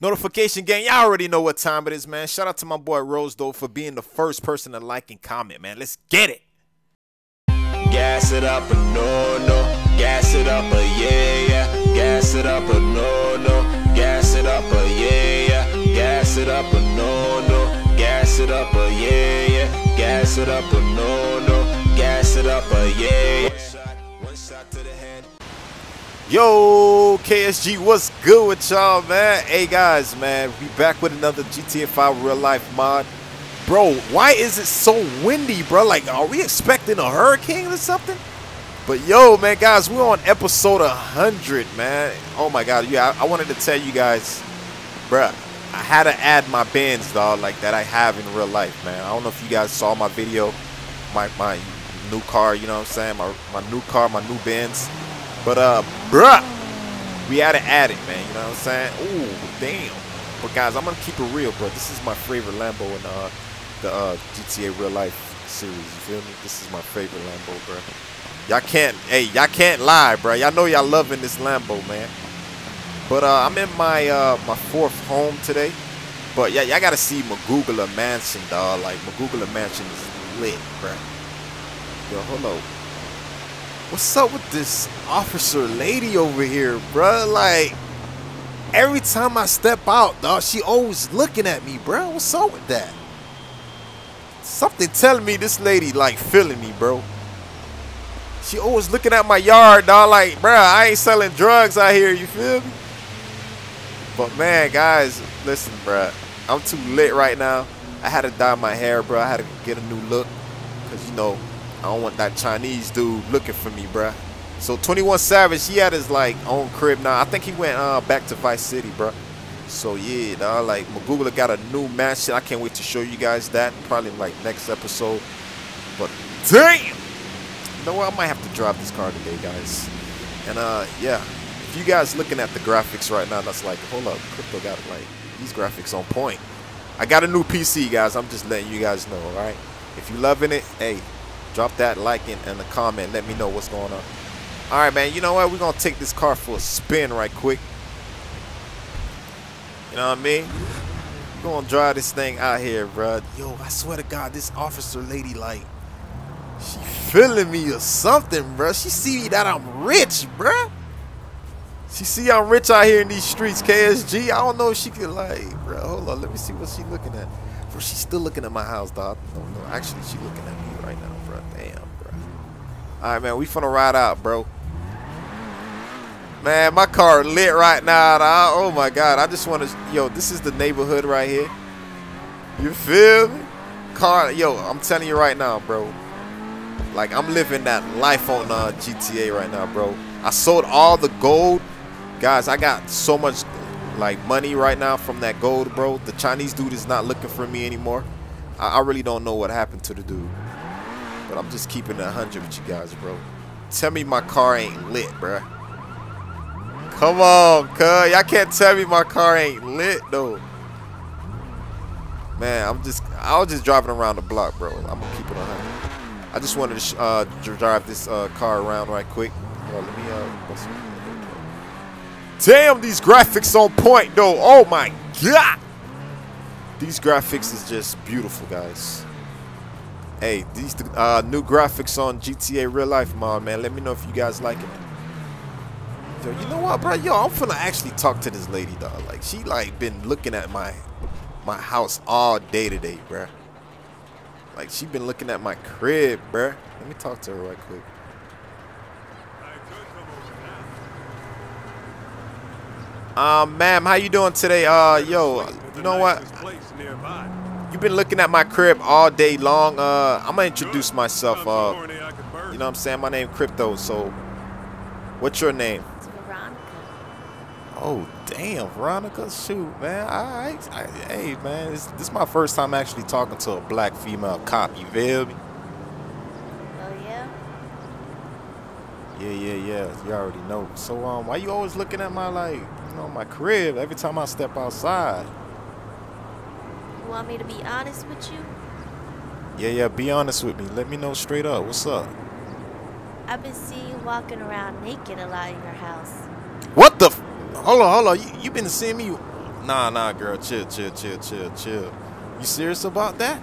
Notification gang, y'all already know what time it is, man. Shout out to my boy Rose, though, for being the first person to like and comment, man. Let's get it. Gas it up a no no, gas it up a yeah yeah, gas it up a no no, gas it up a yeah yeah, gas it up a no no, gas it up a yeah yeah, gas it up a no no, gas it up a yeah yeah. Yo, KSG, what's good with y'all, man? Hey, guys, man, we back with another GTA 5 real life mod. Bro, why is it so windy, bro? Like, are we expecting a hurricane or something? But yo, man, guys, we're on episode 100, man. Oh my God, yeah, I, I wanted to tell you guys, bruh, I had to add my bands, dog, like that I have in real life, man. I don't know if you guys saw my video, my my new car, you know what I'm saying? My my new car, my new bands. But uh, bruh, we had to add it, man. You know what I'm saying? Ooh, damn. But guys, I'm gonna keep it real, bro. This is my favorite Lambo in uh, the uh, GTA Real Life series. You feel me? This is my favorite Lambo, bro. Y'all can't, hey, y'all can't lie, bro. Y'all know y'all loving this Lambo, man. But uh, I'm in my uh, my fourth home today. But yeah, y'all gotta see Magugula Mansion, dog. Like Magugula Mansion is lit, bro. Yo, up. What's up with this officer lady over here, bruh? Like, every time I step out, dog, she always looking at me, bruh. What's up with that? Something telling me this lady, like, feeling me, bro. She always looking at my yard, dog, like, bruh, I ain't selling drugs out here, you feel me? But, man, guys, listen, bruh. I'm too lit right now. I had to dye my hair, bro. I had to get a new look. Because, you know, I don't want that Chinese dude looking for me, bruh. So 21 Savage, he had his like own crib now. I think he went uh, back to Vice City, bruh. So yeah, dog, like Magugula got a new mansion. I can't wait to show you guys that. Probably like next episode. But damn! You know what? I might have to drive this car today, guys. And uh, yeah. If you guys looking at the graphics right now, that's like, hold up, Krypto got like these graphics on point. I got a new PC, guys. I'm just letting you guys know, all right? If you loving it, hey, drop that like and, a comment. Let me know what's going on. All right, man. You know what? We're going to take this car for a spin right quick. You know what I mean? We're going to drive this thing out here, bro. Yo, I swear to God, this officer lady, like, she feeling me or something, bro. She see that I'm rich, bro. She see I'm rich out here in these streets, KSG. I don't know if she could, like, bro. Hold on. Let me see what she looking at. Bro, she's still looking at my house, dog. No, no. Actually, she looking at All right, man. We finna ride out, bro. Man, my car lit right now, dog. Oh, my God. I just want to... Yo, this is the neighborhood right here. You feel me? Car... Yo, I'm telling you right now, bro. Like, I'm living that life on uh, GTA right now, bro. I sold all the gold. Guys, I got so much like money right now from that gold, bro. The Chinese dude is not looking for me anymore. I, I really don't know what happened to the dude. But I'm just keeping it 100 with you guys, bro. Tell me my car ain't lit, bro. Come on, cuz. Y'all can't tell me my car ain't lit, though. Man, I'm just, I was just driving around the block, bro. I'm gonna keep it 100. I just wanted to uh, drive this uh, car around right quick. Let me, uh, Damn, these graphics on point, though. Oh, my God. These graphics is just beautiful, guys. Hey, these uh, new graphics on GTA Real Life mod, man. Let me know if you guys like it. Yo, you know what, bro? Yo, I'm finna actually talk to this lady, dog. Like, she, like, been looking at my my house all day today, bro. Like, she been looking at my crib, bro. Let me talk to her right quick. Um, ma'am, how you doing today? Uh, yo, you know what? You've been looking at my crib all day long. Uh, I'm gonna introduce myself. Uh, you know what I'm saying? My name Krypto. So, what's your name? Veronica. Oh, damn, Veronica. Shoot, man. I, I, I hey, man, this, this is my first time actually talking to a black female cop. You feel me? Oh yeah? Yeah, yeah, yeah. You already know. So, um, why you always looking at my like, you know, my crib every time I step outside? You want me to be honest with you? Yeah, yeah. Be honest with me. Let me know straight up. What's up? I've been seeing you walking around naked a lot in your house. What the? F hold on, hold on. You, you been seeing me Nah, nah, girl, chill, chill, chill, chill, chill. You serious about that?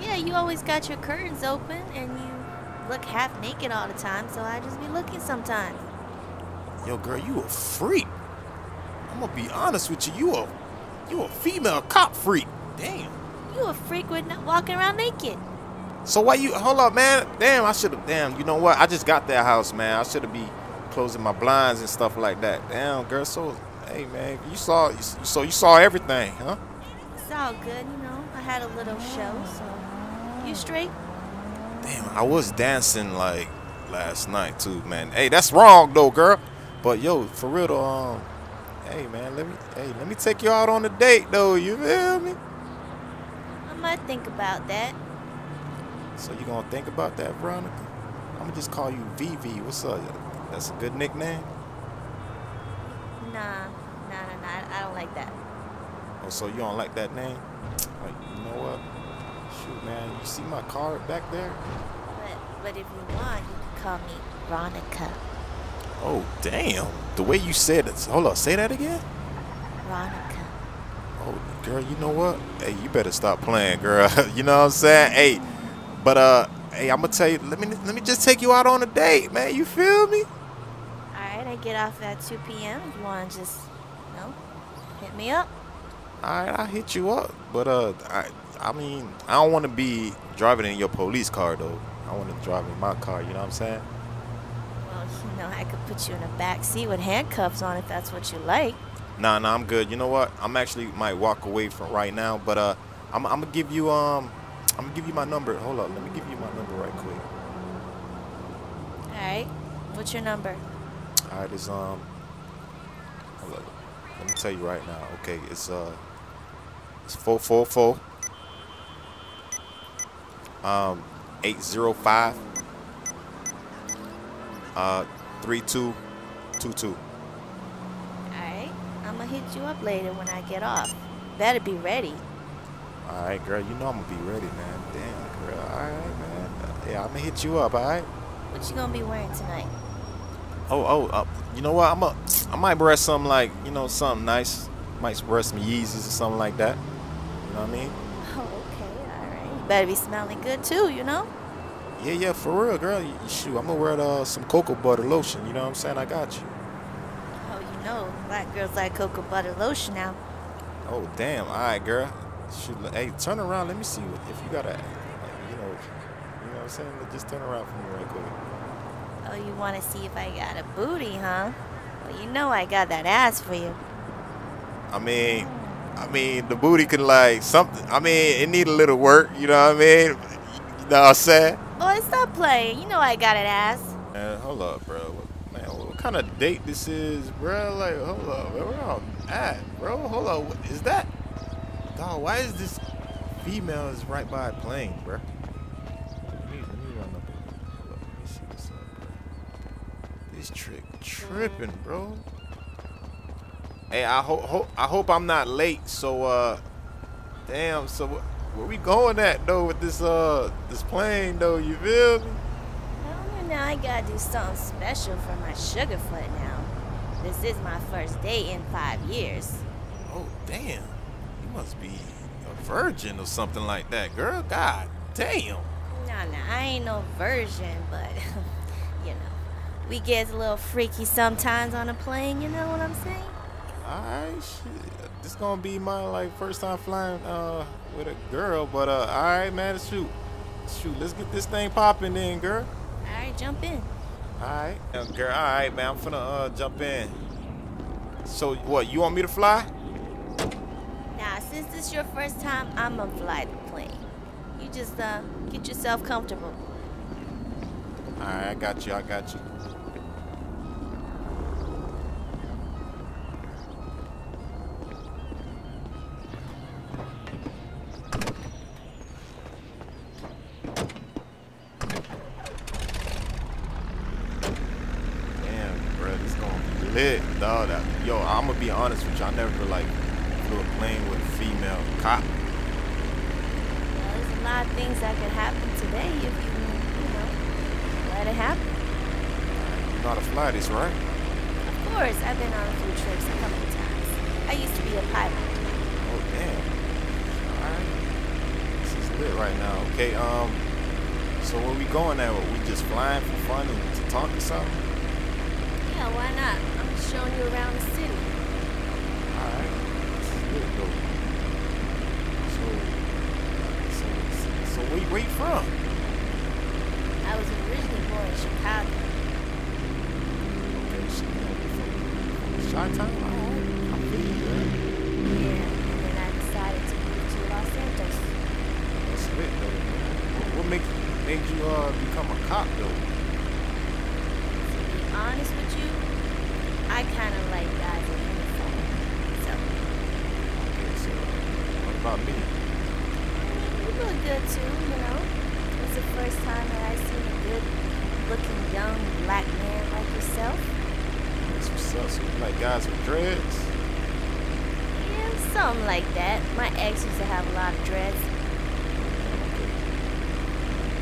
Yeah, you always got your curtains open and you look half naked all the time, so I just be looking sometimes. Yo, girl, you a freak. I'm gonna be honest with you. You a you a female cop freak. Damn. You a freak with not walking around naked. So why you hold up, man? Damn, I should have. Damn, you know what? I just got that house, man. I should have be closing my blinds and stuff like that. Damn, girl. So, hey, man, you saw. So you saw everything, huh? It's all good, you know. I had a little show, so you straight? Damn, I was dancing like last night too, man. Hey, that's wrong though, girl. But yo, for real though, um, hey man, let me, hey, let me take you out on a date though. You feel me? I might think about that. So you gonna think about that, Veronica? I'm gonna just call you VV. What's up? That's a good nickname. Nah, nah, nah, nah. I don't like that. Oh, so you don't like that name? Like, you know what? Shoot, man. You see my card back there? But, but if you want, you can call me Ronica. Oh, damn. The way you said it. Hold on. Say that again. Ronica. Oh, girl. You know what? Hey, you better stop playing, girl. you know what I'm saying? Hey, but uh, hey, I'm gonna tell you. Let me let me just take you out on a date, man. You feel me? All right, I get off at 2 p.m. If you want to just, you know, hit me up. All right, I'll hit you up. But uh, I I mean, I don't want to be driving in your police car though. I want to drive in my car. You know what I'm saying? You know, I could put you in a back seat with handcuffs on if that's what you like. Nah, nah, I'm good. You know what? I'm actually might walk away from right now, but uh, I'm, I'm gonna give you um, I'm gonna give you my number. Hold up, let me give you my number right quick. All right. What's your number? All right, it's um, up. Let me tell you right now. Okay, it's uh, it's four four four. Um, eight zero five. Uh, three two, two two. All right. I'm going to hit you up later when I get off. Better be ready. All right, girl. You know I'm gonna be ready, man. Damn, girl. All right, man. Uh, yeah, I'm gonna hit you up. All right. What you going to be wearing tonight? Oh, oh, uh, you know what? I'm a, I might wear something like, you know, something nice. Might wear some Yeezys or something like that. You know what I mean? Oh, okay. All right. You better be smelling good, too, you know? Yeah, yeah, for real, girl. You- Shoot, I'm gonna wear uh, some cocoa butter lotion. You know what I'm saying? I got you. Oh, you know, black girls like cocoa butter lotion now. Oh, damn. All right, girl. Shoot, hey, turn around. Let me see what, if you got a, you know, you know what I'm saying? Just turn around for me right quick. Oh, you want to see if I got a booty, huh? Well, you know I got that ass for you. I mean, I mean, the booty can like something. I mean, it need a little work. You know what I mean? You know what I'm saying? Boy, stop playing. You know I got an ass. Man, hold up, bro. What, man, what kind of date this is, bro? Like, hold up. Where I'm at, bro? Hold up. What, is that? Dog, why is this female is right by a plane, bro? Bro. This trick tripping, bro. Hey, I hope ho- I hope I'm not late. So, uh, damn. So, where we going at though with this uh this plane though? You feel me? Well, you know I gotta do something special for my sugarfoot now. This is my first date in five years. Oh, damn. You must be a virgin or something like that, girl. God damn. Nah, nah, I ain't no virgin, but you know, we get a little freaky sometimes on a plane. You know what I'm saying? Alright, shit. This gonna be my like first time flying uh with a girl, but uh alright man, shoot. Shoot, let's get this thing popping then, girl. All right, jump in. Alright. Uh, girl, alright man, I'm finna uh jump in. So what, you want me to fly? Now, since this is your first time, I'm gonna fly the plane. You just uh get yourself comfortable. Alright, I got you, I got you. Dog. That- Yo, I'm gonna be honest with you. I never like flew a plane with a female cop. Well, there's a lot of things that could happen today if you, you know, let it happen. You know how to fly this, right? Of course, I've been on a few trips a couple of times. I used to be a pilot. Oh damn. Alright. This is lit right now. Okay, um so where we going at? We just flying for fun and to talk or something? Yeah, why not? I'm just showing you around the city. Alright. Lit though. So so, so, where, where you from? I was originally born in Chicago. Okay, shit, man, you from Chi-Town? Alright. I feel you, man. Yeah, and then I decided to move to Los Santos. That's lit though. What, what make, made you uh become a cop though? Honest with you, I kind of like guys in uniform. So, Okay, so what about me? you look good too, you know. It's the first time that I've seen a good looking young black man like yourself. That's what's up. So you like guys with dreads? Yeah, something like that. My ex used to have a lot of dreads. Okay.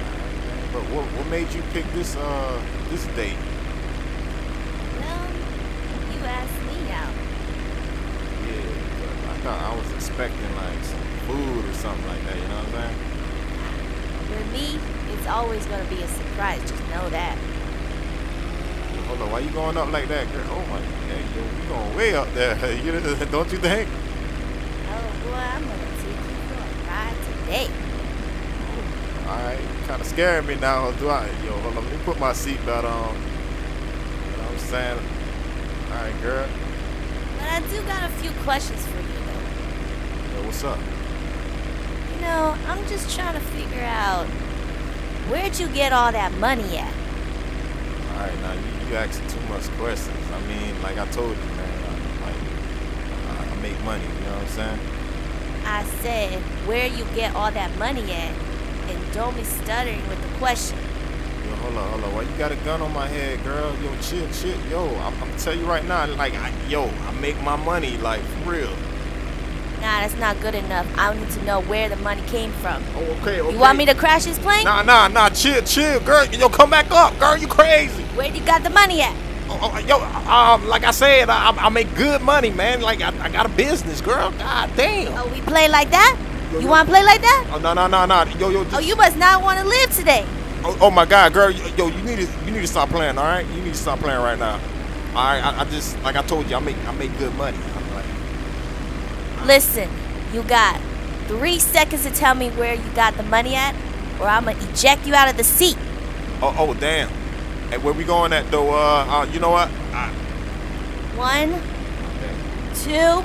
Alright, man. But what what made you pick this uh this date? Well, you asked me out. Yeah, but I thought I was expecting like some food or something like that. You know what I'm saying? With me, it's always going to be a surprise. Just know that. Hold on, why you going up like that, girl? Oh my, yeah, yo, you going way up there? you know, don't you think? Oh boy, I'm going to take you for a ride today. Oh, all right, kind of scaring me now. Do I? Yo, hold on, let me put my seatbelt on. You know what I'm saying? All right, girl. But I do got a few questions for you, though. Yo, what's up? You know, I'm just trying to figure out where'd you get all that money at? All right, now you, you asking too much questions. I mean, like I told you, man, I, like I, I make money. You know what I'm saying? I said, where you get all that money at? And don't be stuttering with the question. Hold on, hold on. Why you got a gun on my head, girl? Yo, chill, chill. Yo, I'm, I'm tell you right now, like, I, yo, I make my money, like, for real. Nah, that's not good enough. I need to know where the money came from. Oh, okay, okay. You want me to crash this plane? Nah, nah, nah. Chill, chill, girl. Yo, come back up, girl. You crazy? Where you got the money at? Oh, oh, yo, um, like I said, I, I make good money, man. Like I, I got a business, girl. God damn. Oh, we play like that? Yo, You yo. want to play like that? Oh, no, no, no, no. Yo, yo. Just, Oh, you must not want to live today. Oh, oh my God, girl, yo, yo, you need to you need to stop playing, all right? You need to stop playing right now. All right, I, I just like I told you, I make I make good money. Like, Listen, you got three seconds to tell me where you got the money at, or I'm gonna eject you out of the seat. oh, oh, damn. Hey, where we going at though? Uh, uh you know what? I, One, two.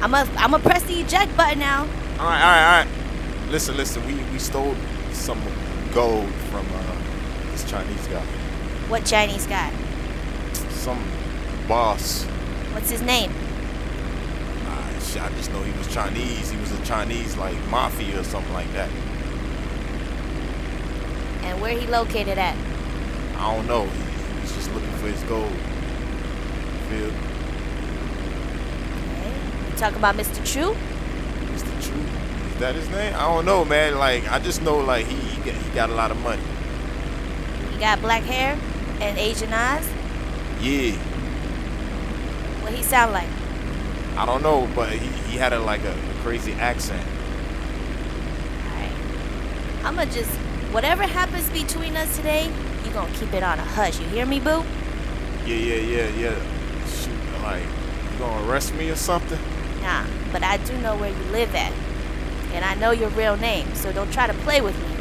I'm gonna I'm gonna press the eject button now. All right, all right, all right. Listen, listen. We we stole some gold from uh, this Chinese guy, What Chinese guy? some boss. What's his name? Shit, I just know he was Chinese. He was a Chinese like mafia or something like that. And where he located at? I don't know. He, he was just looking for his gold. Feel Okay. You talk about Mr. Chu? Mr. True. That his name? I don't know, man. Like I just know like he he got, he got a lot of money. He got black hair and Asian eyes. Yeah. What he sound like? I don't know, but he, he had a like a, a crazy accent. Alright. I'ma just whatever happens between us today, you gonna keep it on a hush. You hear me, boo? Yeah, yeah, yeah, yeah. Shoot, like you gonna arrest me or something? Nah, but I do know where you live at. And I know your real name, so don't try to play with me.